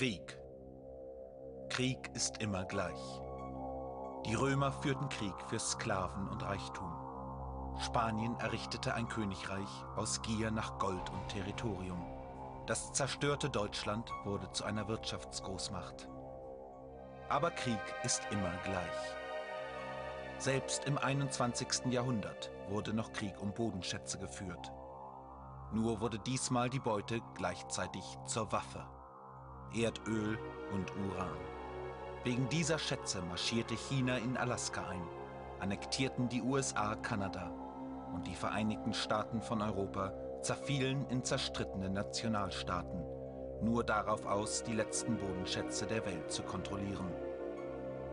Krieg. Krieg ist immer gleich. Die Römer führten Krieg für Sklaven und Reichtum. Spanien errichtete ein Königreich aus Gier nach Gold und Territorium. Das zerstörte Deutschland wurde zu einer Wirtschaftsgroßmacht. Aber Krieg ist immer gleich. Selbst im 21. Jahrhundert wurde noch Krieg um Bodenschätze geführt. Nur wurde diesmal die Beute gleichzeitig zur Waffe. Erdöl und Uran. Wegen dieser Schätze marschierte China in Alaska ein, annektierten die USA Kanada und die Vereinigten Staaten von Europa zerfielen in zerstrittene Nationalstaaten, nur darauf aus, die letzten Bodenschätze der Welt zu kontrollieren.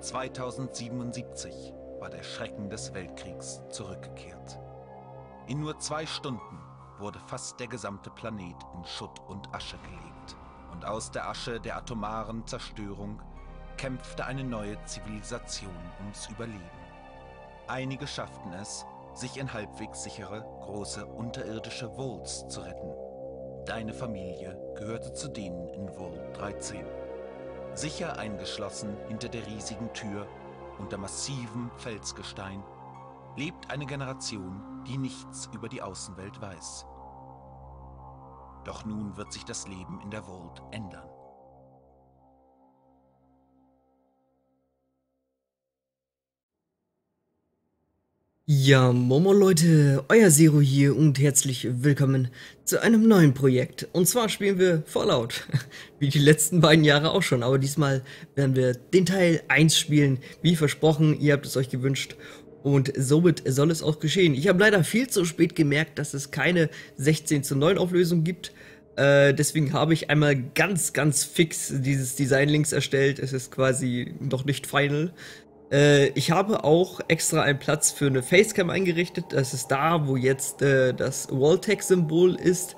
2077 war der Schrecken des Weltkriegs zurückgekehrt. In nur zwei Stunden wurde fast der gesamte Planet in Schutt und Asche gelegt. Und aus der Asche der atomaren Zerstörung kämpfte eine neue Zivilisation ums Überleben. Einige schafften es, sich in halbwegs sichere, große unterirdische Vaults zu retten. Deine Familie gehörte zu denen in Vault 13. Sicher eingeschlossen hinter der riesigen Tür unter massivem Felsgestein lebt eine Generation, die nichts über die Außenwelt weiß. Doch nun wird sich das Leben in der Vault ändern. Ja, Momo Leute, euer Zero hier und herzlich willkommen zu einem neuen Projekt. Und zwar spielen wir Fallout, wie die letzten beiden Jahre auch schon, aber diesmal werden wir den Teil 1 spielen, wie versprochen, ihr habt es euch gewünscht. Und somit soll es auch geschehen. Ich habe leider viel zu spät gemerkt, dass es keine 16 zu 9 Auflösung gibt. Äh, deswegen habe ich einmal ganz, ganz fix dieses Design links erstellt. Es ist quasi noch nicht final. Äh, ich habe auch extra einen Platz für eine Facecam eingerichtet. Das ist da, wo jetzt äh, das Walltech-Symbol ist.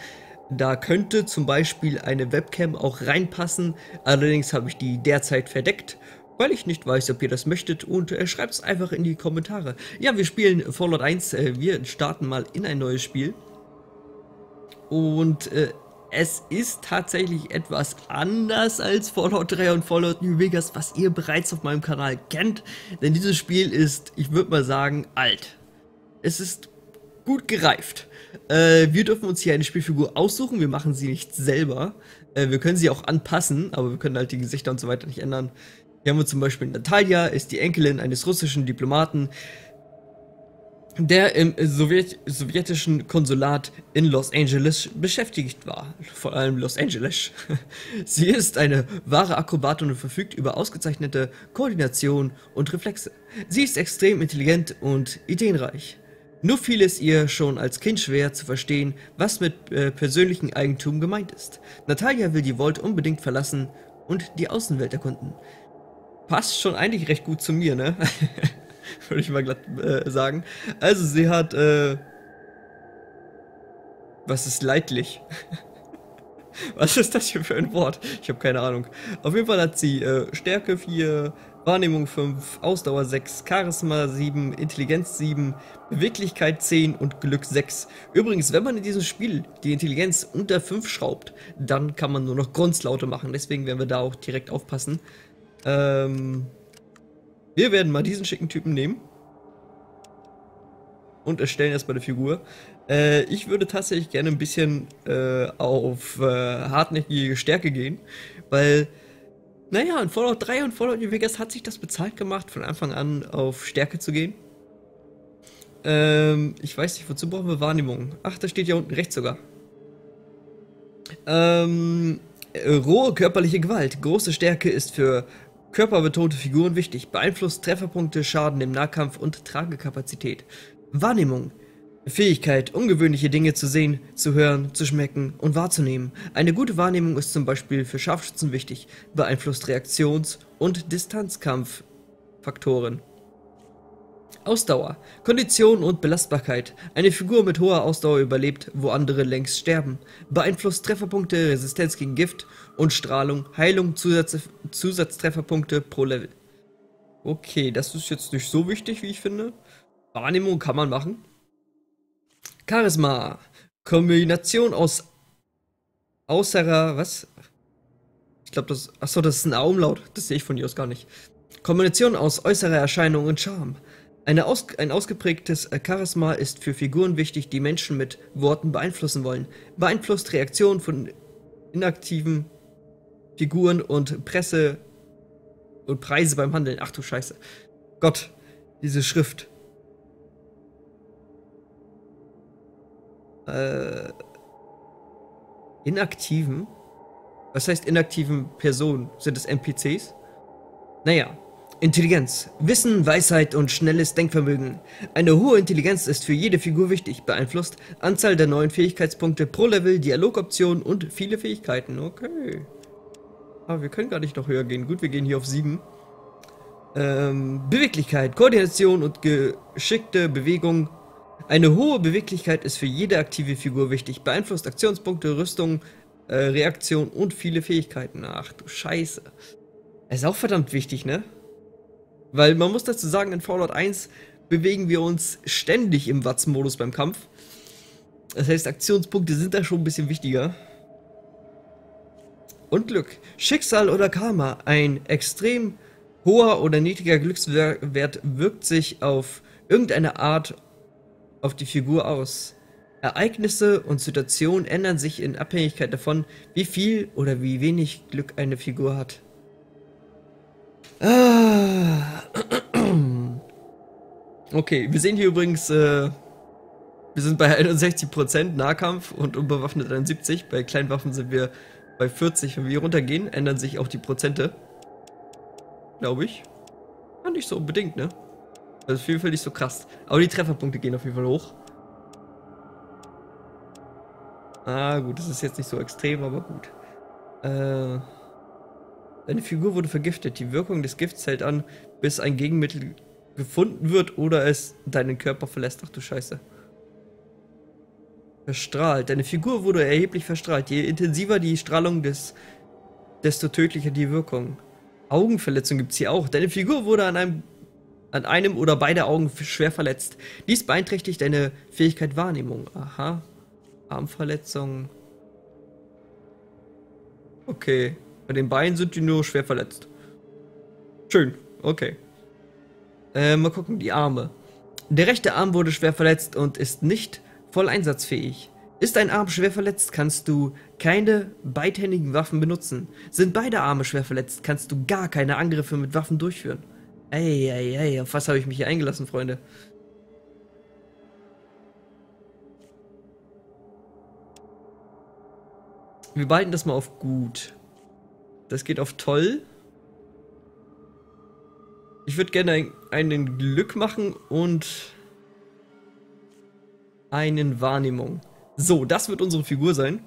Da könnte zum Beispiel eine Webcam auch reinpassen. Allerdings habe ich die derzeit verdeckt, weil ich nicht weiß, ob ihr das möchtet. Und äh, schreibt es einfach in die Kommentare. Ja, wir spielen Fallout 1. Äh, wir starten mal in ein neues Spiel. Und äh, es ist tatsächlich etwas anders als Fallout 3 und Fallout New Vegas, was ihr bereits auf meinem Kanal kennt. Denn dieses Spiel ist, ich würde mal sagen, alt. Es ist gut gereift. Äh, wir dürfen uns hier eine Spielfigur aussuchen, wir machen sie nicht selber. Äh, wir können sie auch anpassen, aber wir können halt die Gesichter und so weiter nicht ändern. Hier haben wir zum Beispiel Natalia, ist die Enkelin eines russischen Diplomaten der im Sowjet sowjetischen Konsulat in Los Angeles beschäftigt war. Vor allem Los Angeles. Sie ist eine wahre Akrobatin und verfügt über ausgezeichnete Koordination und Reflexe. Sie ist extrem intelligent und ideenreich. Nur fiel es ihr schon als Kind schwer zu verstehen, was mit äh, persönlichem Eigentum gemeint ist. Natalia will die Vault unbedingt verlassen und die Außenwelt erkunden. Passt schon eigentlich recht gut zu mir, ne? Würde ich mal glatt äh, sagen. Also sie hat, äh, was ist leidlich? was ist das hier für ein Wort? Ich habe keine Ahnung. Auf jeden Fall hat sie äh, Stärke 4, Wahrnehmung 5, Ausdauer 6, Charisma 7, Intelligenz 7, Beweglichkeit 10 und Glück 6. Übrigens, wenn man in diesem Spiel die Intelligenz unter 5 schraubt, dann kann man nur noch Grunzlaute machen. Deswegen werden wir da auch direkt aufpassen. Ähm, wir werden mal diesen schicken Typen nehmen. Und erstellen erstmal eine Figur. Äh, ich würde tatsächlich gerne ein bisschen äh, auf äh, hartnäckige Stärke gehen, weil, naja, in Fallout 3 und Fallout New Vegas hat sich das bezahlt gemacht, von Anfang an auf Stärke zu gehen. Ähm, ich weiß nicht, wozu brauchen wir Wahrnehmung? Ach, da steht ja unten rechts sogar. Ähm, äh, rohe körperliche Gewalt. Große Stärke ist für Körperbetonte Figuren wichtig. Beeinflusst Trefferpunkte, Schaden im Nahkampf und Tragekapazität. Wahrnehmung. Fähigkeit, ungewöhnliche Dinge zu sehen, zu hören, zu schmecken und wahrzunehmen. Eine gute Wahrnehmung ist zum Beispiel für Scharfschützen wichtig, beeinflusst Reaktions- und Distanzkampffaktoren. Ausdauer, Kondition und Belastbarkeit. Eine Figur mit hoher Ausdauer überlebt, wo andere längst sterben. Beeinflusst Trefferpunkte, Resistenz gegen Gift und Strahlung, Heilung, Zusatz, Zusatztrefferpunkte pro Level. Okay, das ist jetzt nicht so wichtig, wie ich finde. Wahrnehmung kann man machen. Charisma, Kombination aus außerer, was? Ich glaube, das. Achso, das ist ein A-Umlaut. Das sehe ich von hier aus gar nicht. Kombination aus äußerer Erscheinung und Charme. Aus, ein ausgeprägtes Charisma ist für Figuren wichtig, die Menschen mit Worten beeinflussen wollen. Beeinflusst Reaktionen von inaktiven Figuren und Presse und Preise beim Handeln. Ach du Scheiße. Gott, diese Schrift. Äh, inaktiven? Was heißt inaktiven Personen? Sind es NPCs? Naja, Intelligenz, Wissen, Weisheit und schnelles Denkvermögen. Eine hohe Intelligenz ist für jede Figur wichtig, beeinflusst Anzahl der neuen Fähigkeitspunkte pro Level, Dialogoptionen und viele Fähigkeiten. Okay. Aber wir können gar nicht noch höher gehen. Gut, wir gehen hier auf 7. Ähm, Beweglichkeit, Koordination und geschickte Bewegung. Eine hohe Beweglichkeit ist für jede aktive Figur wichtig, beeinflusst Aktionspunkte, Rüstung, äh, Reaktion und viele Fähigkeiten. Ach du Scheiße. ist auch verdammt wichtig, ne? Weil man muss dazu sagen, in Fallout 1 bewegen wir uns ständig im Watts-Modus beim Kampf. Das heißt, Aktionspunkte sind da schon ein bisschen wichtiger. Und Glück. Schicksal oder Karma. Ein extrem hoher oder niedriger Glückswert wirkt sich auf irgendeine Art auf die Figur aus. Ereignisse und Situationen ändern sich in Abhängigkeit davon, wie viel oder wie wenig Glück eine Figur hat. Ah. Okay, wir sehen hier übrigens, äh, wir sind bei 61% Nahkampf und unbewaffnet 71. Bei Kleinwaffen sind wir bei 40. Wenn wir hier runtergehen, ändern sich auch die Prozente. Glaube ich. Ja, nicht so unbedingt, ne? Also auf jeden Fall nicht so krass. Aber die Trefferpunkte gehen auf jeden Fall hoch. Ah, gut, das ist jetzt nicht so extrem, aber gut. Äh. Deine Figur wurde vergiftet. Die Wirkung des Gifts hält an, bis ein Gegenmittel gefunden wird oder es deinen Körper verlässt. Ach du Scheiße. Verstrahlt. Deine Figur wurde erheblich verstrahlt. Je intensiver die Strahlung, des, desto tödlicher die Wirkung. Augenverletzung gibt es hier auch. Deine Figur wurde an einem, an einem oder beide Augen schwer verletzt. Dies beeinträchtigt deine Fähigkeit Wahrnehmung. Aha. Armverletzung. Okay. Bei den Beinen sind die nur schwer verletzt. Schön, okay. Äh, mal gucken, die Arme. Der rechte Arm wurde schwer verletzt und ist nicht voll einsatzfähig. Ist ein Arm schwer verletzt, kannst du keine beidhändigen Waffen benutzen. Sind beide Arme schwer verletzt, kannst du gar keine Angriffe mit Waffen durchführen. Ey, ey, ey, auf was habe ich mich hier eingelassen, Freunde? Wir behalten das mal auf gut. Das geht auf toll. Ich würde gerne ein, einen Glück machen und einen Wahrnehmung. So, das wird unsere Figur sein.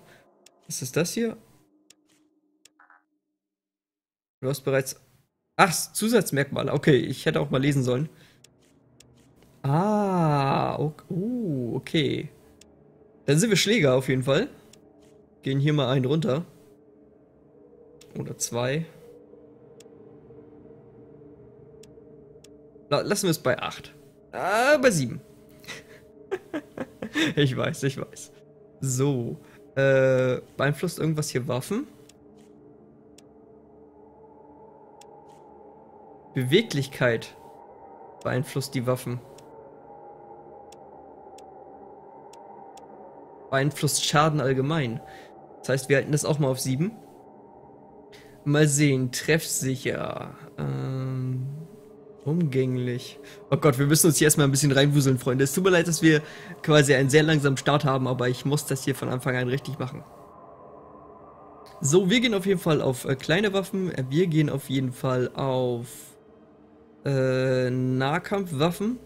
Was ist das hier? Du hast bereits... Ach, Zusatzmerkmale. Okay, ich hätte auch mal lesen sollen. Ah, oh, okay. Dann sind wir Schläger auf jeden Fall. Gehen hier mal einen runter. Oder zwei. Lassen wir es bei acht. Ah, bei sieben. ich weiß, ich weiß. So. Äh, beeinflusst irgendwas hier Waffen? Beweglichkeit beeinflusst die Waffen. Beeinflusst Schaden allgemein. Das heißt, wir halten das auch mal auf 7. Mal sehen, treffsicher. Ähm, umgänglich. Oh Gott, wir müssen uns hier erstmal ein bisschen reinwuseln, Freunde. Es tut mir leid, dass wir quasi einen sehr langsamen Start haben, aber ich muss das hier von Anfang an richtig machen. So, wir gehen auf jeden Fall auf äh, kleine Waffen. Wir gehen auf jeden Fall auf äh, Nahkampfwaffen.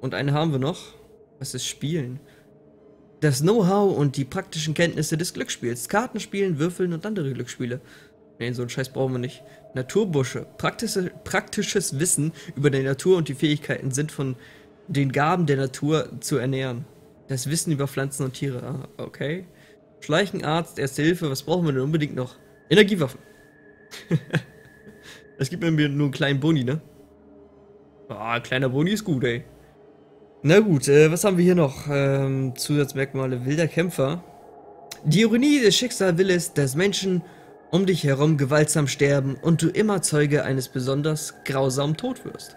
Und eine haben wir noch. Was ist Spielen? Das Know-how und die praktischen Kenntnisse des Glücksspiels. Kartenspielen, Würfeln und andere Glücksspiele. Nee, so einen Scheiß brauchen wir nicht. Naturbusche. Praktische, praktisches Wissen über die Natur und die Fähigkeiten sind von den Gaben der Natur zu ernähren. Das Wissen über Pflanzen und Tiere. Ah, okay. Schleichen, Arzt, Erste Hilfe. Was brauchen wir denn unbedingt noch? Energiewaffen. das gibt mir nur einen kleinen Boni, ne? Ah, kleiner Boni ist gut, ey. Na gut, äh, was haben wir hier noch? Ähm, Zusatzmerkmale wilder Kämpfer. Die Ironie des Schicksals will es, dass Menschen um dich herum gewaltsam sterben und du immer Zeuge eines besonders grausamen Tod wirst.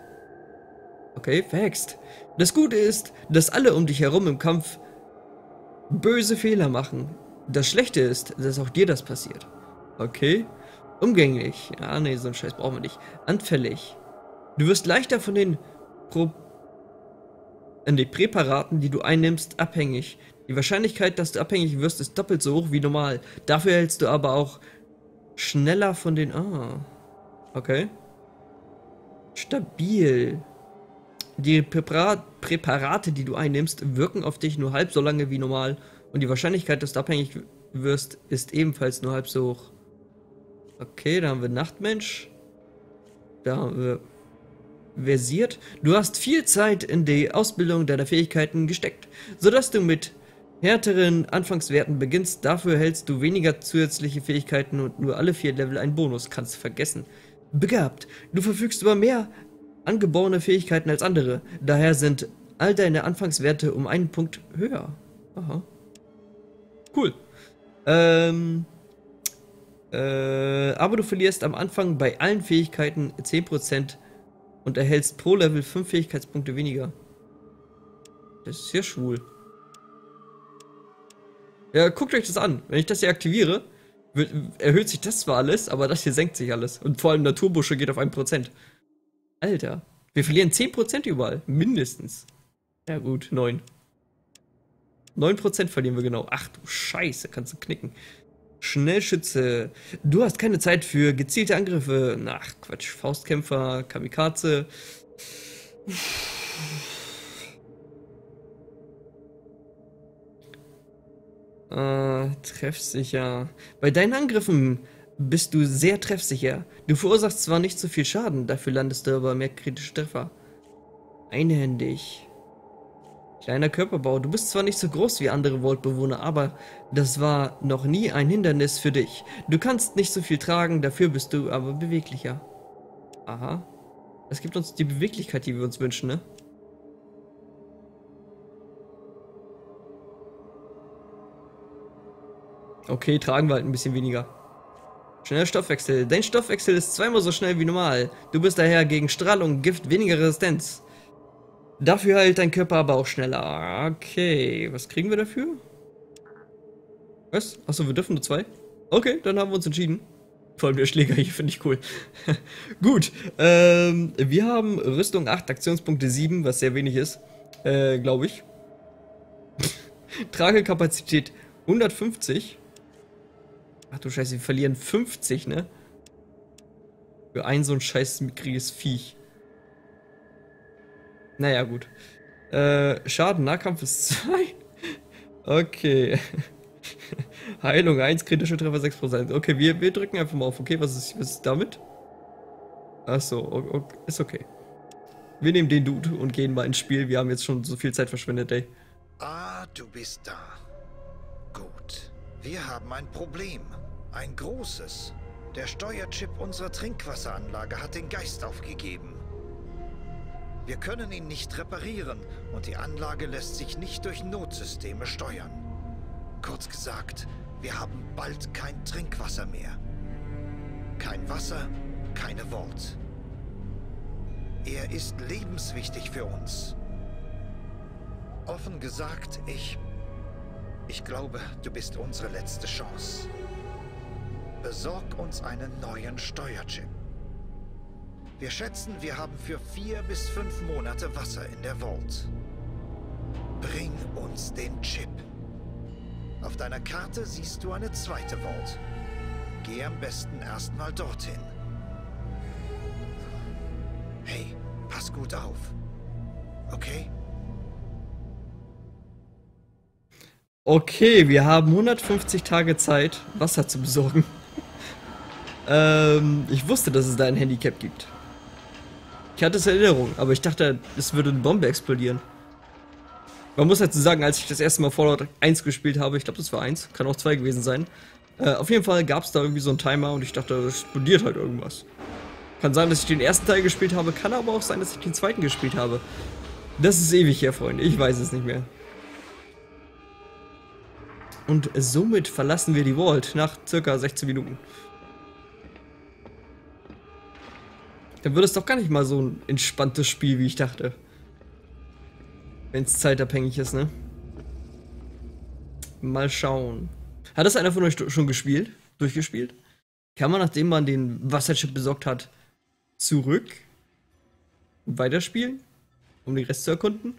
Okay, verhext. Das Gute ist, dass alle um dich herum im Kampf böse Fehler machen. Das Schlechte ist, dass auch dir das passiert. Okay. Umgänglich. Ja, nee, so einen Scheiß brauchen wir nicht. Anfällig. Du wirst leichter von den Pro äh, nee, Präparaten, die du einnimmst, abhängig. Die Wahrscheinlichkeit, dass du abhängig wirst, ist doppelt so hoch wie normal. Dafür hältst du aber auch schneller von den... Ah. Okay. Stabil. Die Präparate, die du einnimmst, wirken auf dich nur halb so lange wie normal. Und die Wahrscheinlichkeit, dass du abhängig wirst, ist ebenfalls nur halb so hoch. Okay, da haben wir Nachtmensch. Da haben wir versiert. Du hast viel Zeit in die Ausbildung deiner Fähigkeiten gesteckt, sodass du mit härteren Anfangswerten beginnst. Dafür hältst du weniger zusätzliche Fähigkeiten und nur alle vier Level einen Bonus. Kannst vergessen. Begabt. Du verfügst über mehr angeborene Fähigkeiten als andere. Daher sind all deine Anfangswerte um einen Punkt höher. Aha. Cool. Ähm, äh, aber du verlierst am Anfang bei allen Fähigkeiten 10% und erhältst pro Level 5 Fähigkeitspunkte weniger. Das ist sehr schwul. Ja, guckt euch das an. Wenn ich das hier aktiviere, wird, erhöht sich das zwar alles, aber das hier senkt sich alles. Und vor allem Naturbusche geht auf 1%. Alter. Wir verlieren 10% überall. Mindestens. Ja gut, 9. 9% verlieren wir genau. Ach du Scheiße, kannst du knicken. Schnellschütze. Du hast keine Zeit für gezielte Angriffe. Ach, Quatsch. Faustkämpfer, Kamikaze. Äh, treffsicher. Bei deinen Angriffen bist du sehr treffsicher. Du verursachst zwar nicht so viel Schaden, dafür landest du aber mehr kritische Treffer. Einhändig. Kleiner Körperbau. Du bist zwar nicht so groß wie andere Vault-Bewohner, aber das war noch nie ein Hindernis für dich. Du kannst nicht so viel tragen, dafür bist du aber beweglicher. Aha. Es gibt uns die Beweglichkeit, die wir uns wünschen, ne? Okay, tragen wir halt ein bisschen weniger. Schneller Stoffwechsel. Dein Stoffwechsel ist zweimal so schnell wie normal. Du bist daher gegen Strahlung, Gift weniger Resistenz. Dafür heilt dein Körper aber auch schneller. Okay, was kriegen wir dafür? Was? Achso, wir dürfen nur zwei? Okay, dann haben wir uns entschieden. Vor allem der Schläger hier finde ich cool. Gut, ähm, wir haben Rüstung 8, Aktionspunkte 7, was sehr wenig ist, äh, glaube ich. Tragekapazität 150. Ach du Scheiße, wir verlieren 50, ne? Für ein so ein scheiß mickriges Viech. Naja, gut. Äh, Schaden, Nahkampf ist 2. Okay. Heilung 1, kritische Treffer 6%. Okay, wir, wir drücken einfach mal auf. Okay, was ist, was ist damit? Achso, okay, ist okay. Wir nehmen den Dude und gehen mal ins Spiel. Wir haben jetzt schon so viel Zeit verschwendet, ey. Ah, du bist da. Gut. Wir haben ein Problem. Ein großes. Der Steuerchip unserer Trinkwasseranlage hat den Geist aufgegeben. Wir können ihn nicht reparieren und die Anlage lässt sich nicht durch Notsysteme steuern. Kurz gesagt, wir haben bald kein Trinkwasser mehr. Kein Wasser, keine Wort. Er ist lebenswichtig für uns. Offen gesagt, ich... Ich glaube, du bist unsere letzte Chance. Besorg uns einen neuen Steuerchip. Wir schätzen, wir haben für vier bis fünf Monate Wasser in der Vault. Bring uns den Chip. Auf deiner Karte siehst du eine zweite Vault. Geh am besten erstmal dorthin. Hey, pass gut auf. Okay? Okay, wir haben 150 Tage Zeit, Wasser zu besorgen. ähm, ich wusste, dass es da ein Handicap gibt. Ich hatte es Erinnerung, aber ich dachte, es würde eine Bombe explodieren. Man muss dazu sagen, als ich das erste Mal Fallout 1 gespielt habe, ich glaube das war 1, kann auch 2 gewesen sein, äh, auf jeden Fall gab es da irgendwie so einen Timer und ich dachte, es explodiert halt irgendwas. Kann sein, dass ich den ersten Teil gespielt habe, kann aber auch sein, dass ich den zweiten gespielt habe. Das ist ewig her, Freunde, ich weiß es nicht mehr. Und somit verlassen wir die Vault nach circa 16 Minuten. Dann wird es doch gar nicht mal so ein entspanntes Spiel, wie ich dachte. Wenn es zeitabhängig ist, ne? Mal schauen. Hat das einer von euch schon gespielt? Durchgespielt? Kann man, nachdem man den Wasserchip besorgt hat, zurück und weiterspielen? Um den Rest zu erkunden?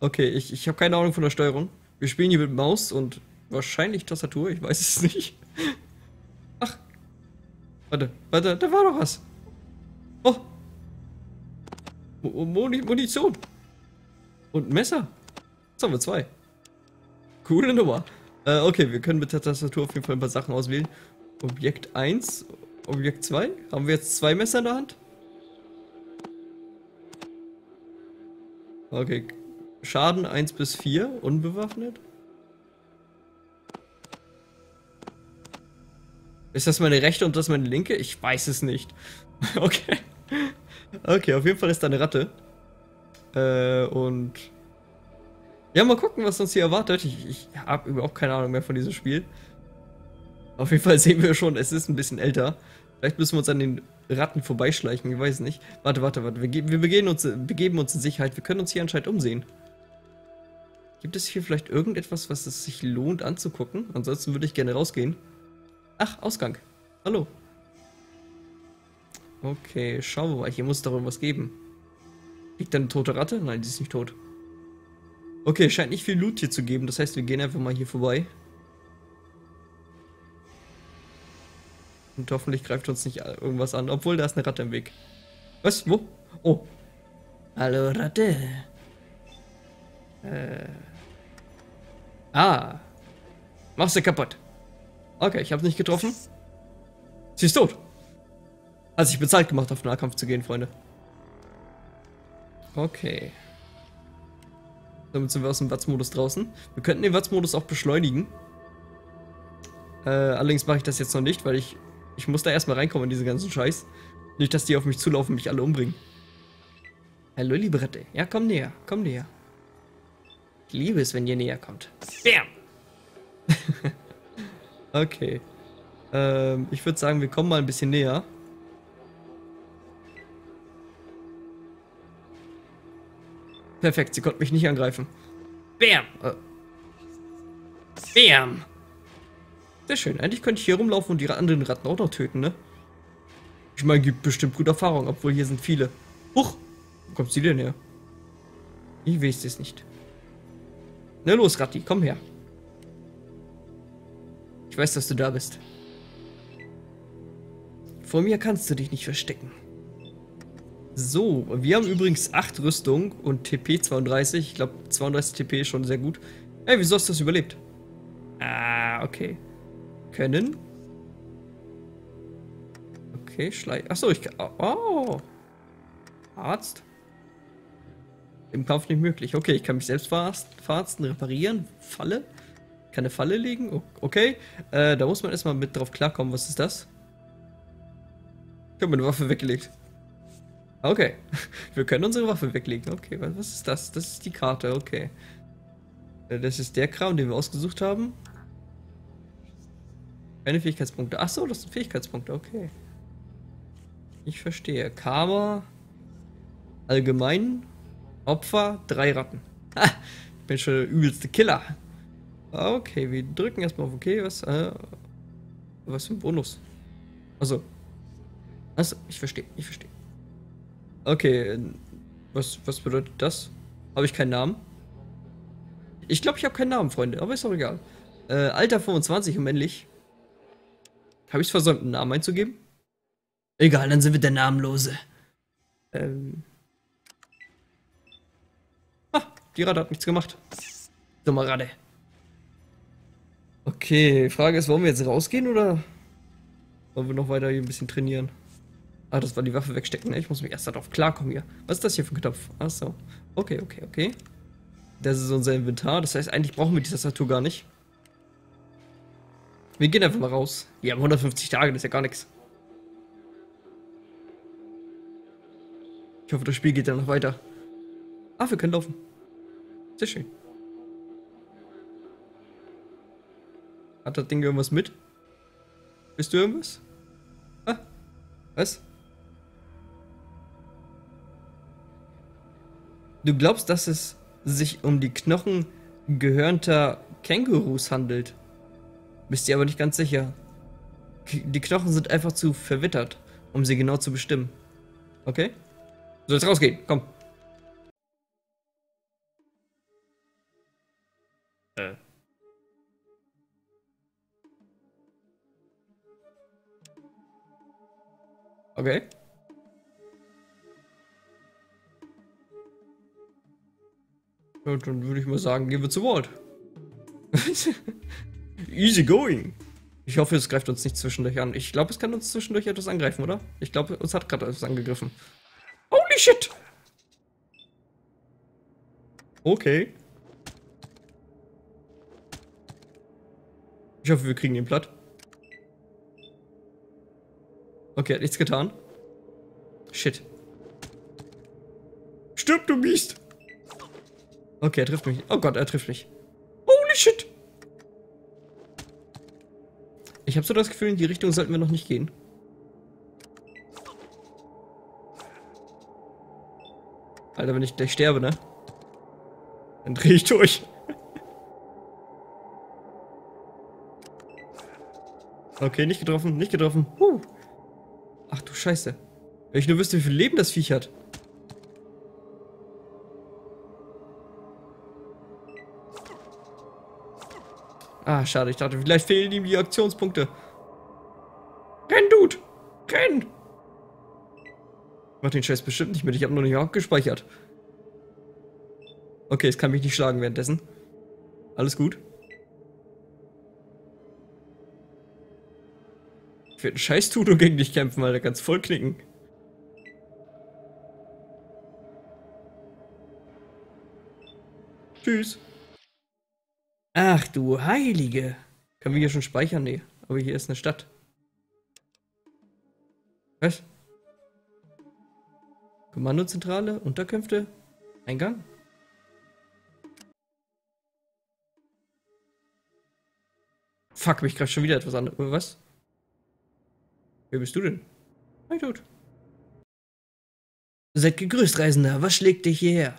Okay, ich, ich habe keine Ahnung von der Steuerung. Wir spielen hier mit Maus und wahrscheinlich Tastatur, ich weiß es nicht. Ach. Warte, warte, da war doch was. Oh. Munition. Und ein Messer. Jetzt haben wir zwei. Coole Nummer. Äh, okay, wir können mit der Tastatur auf jeden Fall ein paar Sachen auswählen. Objekt 1, Objekt 2. Haben wir jetzt zwei Messer in der Hand? Okay. Schaden 1 bis 4, unbewaffnet. Ist das meine rechte und das meine linke? Ich weiß es nicht. okay. Okay, auf jeden Fall ist da eine Ratte. Äh, und... Ja, mal gucken, was uns hier erwartet. Ich, ich habe überhaupt keine Ahnung mehr von diesem Spiel. Auf jeden Fall sehen wir schon, es ist ein bisschen älter. Vielleicht müssen wir uns an den Ratten vorbeischleichen, ich weiß nicht. Warte, warte, warte. Wir, wir begeben, uns, begeben uns in Sicherheit. Wir können uns hier anscheinend umsehen. Gibt es hier vielleicht irgendetwas, was es sich lohnt anzugucken? Ansonsten würde ich gerne rausgehen. Ach, Ausgang. Hallo. Okay, schauen wir mal. Hier muss es doch irgendwas geben. Liegt da eine tote Ratte? Nein, die ist nicht tot. Okay, scheint nicht viel Loot hier zu geben. Das heißt, wir gehen einfach mal hier vorbei. Und hoffentlich greift uns nicht irgendwas an. Obwohl, da ist eine Ratte im Weg. Was? Wo? Oh. Hallo, Ratte. Äh. Ah. Machst du kaputt. Okay, ich hab's nicht getroffen. Sie ist tot. Hat sich bezahlt gemacht, auf Nahkampf zu gehen, Freunde. Okay. Damit sind wir aus dem Watz-Modus draußen. Wir könnten den Watz-Modus auch beschleunigen. Äh, allerdings mache ich das jetzt noch nicht, weil ich, ich muss da erstmal reinkommen in diese ganzen Scheiß. Nicht, dass die auf mich zulaufen und mich alle umbringen. Hallo, liebe Rette. Ja, komm näher, komm näher. Ich liebe es, wenn ihr näher kommt. Bam! okay. Ähm, ich würde sagen, wir kommen mal ein bisschen näher. Perfekt, sie konnte mich nicht angreifen. Bam! Äh. Bam! Sehr schön. Eigentlich könnte ich hier rumlaufen und die anderen Ratten auch noch töten, ne? Ich meine, gibt bestimmt gute Erfahrung, obwohl hier sind viele. Huch! Wo kommt sie denn her? Ich weiß es nicht. Na los, Ratti, komm her. Ich weiß, dass du da bist. Vor mir kannst du dich nicht verstecken. So, wir haben übrigens 8 Rüstung und TP 32. Ich glaube, 32 TP ist schon sehr gut. Ey, wieso hast du das überlebt? Ah, okay. Können. Okay, Schleich. Achso, ich kann. Oh. Arzt. Im Kampf nicht möglich. Okay, ich kann mich selbst verarzten, reparieren. Falle. Kann eine Falle legen. Okay. Äh, da muss man erstmal mit drauf klarkommen. Was ist das? Ich habe meine Waffe weggelegt. Okay. Wir können unsere Waffe weglegen. Okay, was ist das? Das ist die Karte, okay. Äh, das ist der Kram, den wir ausgesucht haben. Keine Fähigkeitspunkte. Achso, das sind Fähigkeitspunkte, okay. Ich verstehe. Karma. Allgemein. Opfer. Drei Ratten. Ha, ich bin schon der übelste Killer. Okay, wir drücken erstmal auf OK. Was, äh, was für ein Bonus? Also. Also, ich verstehe, ich verstehe. Okay, was, was bedeutet das? Habe ich keinen Namen? Ich glaube, ich habe keinen Namen, Freunde, aber ist doch egal. Äh, Alter 25 und männlich. Habe ich es versäumt, einen Namen einzugeben? Egal, dann sind wir der Namenlose. Ähm. Ah, die Ratte hat nichts gemacht. Dumme Ratte. Okay, Frage ist, wollen wir jetzt rausgehen oder wollen wir noch weiter hier ein bisschen trainieren? Ah, das war die Waffe wegstecken. Ne? Ich muss mich erst darauf klarkommen hier. Was ist das hier für ein Knopf? Achso. Okay, okay, okay. Das ist unser Inventar. Das heißt, eigentlich brauchen wir die Tastatur gar nicht. Wir gehen einfach mal raus. Wir haben 150 Tage, das ist ja gar nichts. Ich hoffe, das Spiel geht dann noch weiter. Ah, wir können laufen. Sehr schön. Hat das Ding irgendwas mit? Bist du irgendwas? Ah, was? Du glaubst, dass es sich um die Knochen gehörnter Kängurus handelt. Bist dir aber nicht ganz sicher. Die Knochen sind einfach zu verwittert, um sie genau zu bestimmen. Okay? Du sollst rausgehen, komm. Äh. Okay. Ja, dann würde ich mal sagen, gehen wir zu Walt. Easy going. Ich hoffe, es greift uns nicht zwischendurch an. Ich glaube, es kann uns zwischendurch etwas angreifen, oder? Ich glaube, uns hat gerade etwas angegriffen. Holy shit! Okay. Ich hoffe, wir kriegen ihn platt. Okay, hat nichts getan. Shit. Stirb, du Biest! Okay, er trifft mich. Oh Gott, er trifft mich. Holy shit! Ich habe so das Gefühl, in die Richtung sollten wir noch nicht gehen. Alter, wenn ich gleich sterbe, ne? Dann drehe ich durch. Okay, nicht getroffen, nicht getroffen. Huh. Ach du Scheiße. Wenn ich nur wüsste, wie viel Leben das Viech hat. Ah, schade. Ich dachte, vielleicht fehlen ihm die Aktionspunkte. Renn, Dude! Renn! Mach den Scheiß bestimmt nicht mit. Ich habe noch nicht abgespeichert. Okay, es kann mich nicht schlagen währenddessen. Alles gut. Ich werde einen Scheiß Tudo gegen dich kämpfen, weil der ganz voll knicken. Tschüss. Ach du Heilige. Können wir hier schon speichern? Nee. Aber hier ist eine Stadt. Was? Kommandozentrale, Unterkünfte, Eingang. Fuck, mich gerade schon wieder etwas an. Was? Wer bist du denn? Hi, tot. Seid gegrüßt, Reisender. Was schlägt dich hierher?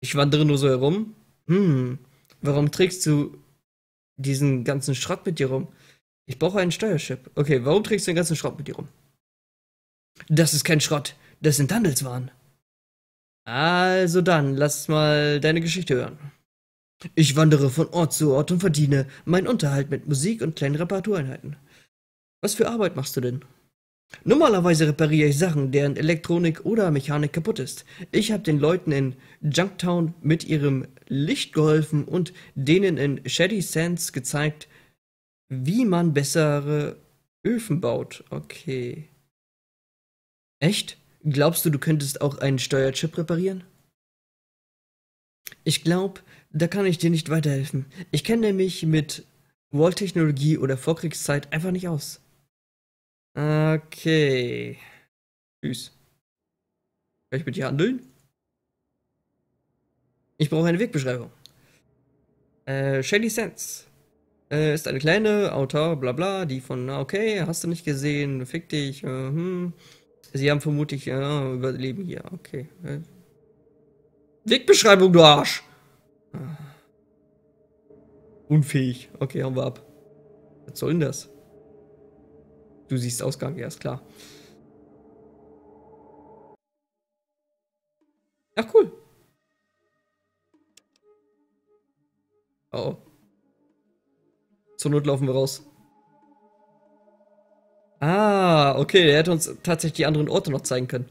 Ich wandere nur so herum. Hm, Warum trägst du diesen ganzen Schrott mit dir rum? Ich brauche einen Steuerchip. Okay, warum trägst du den ganzen Schrott mit dir rum? Das ist kein Schrott, das sind Handelswaren. Also dann, lass mal deine Geschichte hören. Ich wandere von Ort zu Ort und verdiene meinen Unterhalt mit Musik und kleinen Reparatureinheiten. Was für Arbeit machst du denn? Normalerweise repariere ich Sachen, deren Elektronik oder Mechanik kaputt ist. Ich habe den Leuten in Junktown mit ihrem Licht geholfen und denen in Shady Sands gezeigt, wie man bessere Öfen baut. Okay. Echt? Glaubst du, du könntest auch einen Steuerchip reparieren? Ich glaube, da kann ich dir nicht weiterhelfen. Ich kenne mich mit Wall-Technologie oder Vorkriegszeit einfach nicht aus. Okay. Tschüss. Kann ich mit dir handeln? Ich brauche eine Wegbeschreibung. Äh, Shady Sense. Äh, ist eine kleine Autor, bla bla, die von, okay, hast du nicht gesehen, fick dich, äh, hm. Sie haben vermutlich, ja, überleben hier, okay. Wegbeschreibung, du Arsch! Ah. Unfähig. Okay, haben wir ab. Was soll denn das? Du siehst Ausgang, ja, ist klar. Ach, cool. Oh. Zur Not laufen wir raus. Ah, okay, er hätte uns tatsächlich die anderen Orte noch zeigen können.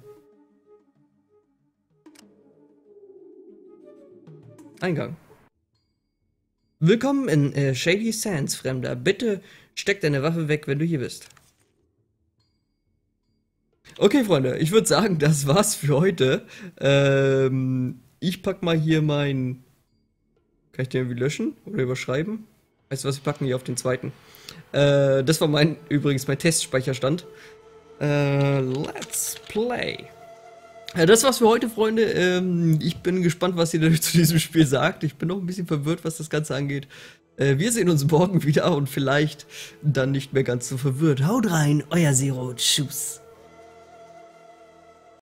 Eingang. Willkommen in äh, Shady Sands, Fremder. Bitte steck deine Waffe weg, wenn du hier bist. Okay, Freunde, ich würde sagen, das war's für heute. Ähm, ich pack mal hier mein. Kann ich den irgendwie löschen oder überschreiben? Weißt du was, wir packen hier auf den zweiten. Äh, das war mein, übrigens mein Testspeicherstand. Äh, let's play. Ja, das war's für heute, Freunde. Ähm, ich bin gespannt, was ihr zu diesem Spiel sagt. Ich bin noch ein bisschen verwirrt, was das Ganze angeht. Äh, wir sehen uns morgen wieder und vielleicht dann nicht mehr ganz so verwirrt. Haut rein, euer Zero. Tschüss.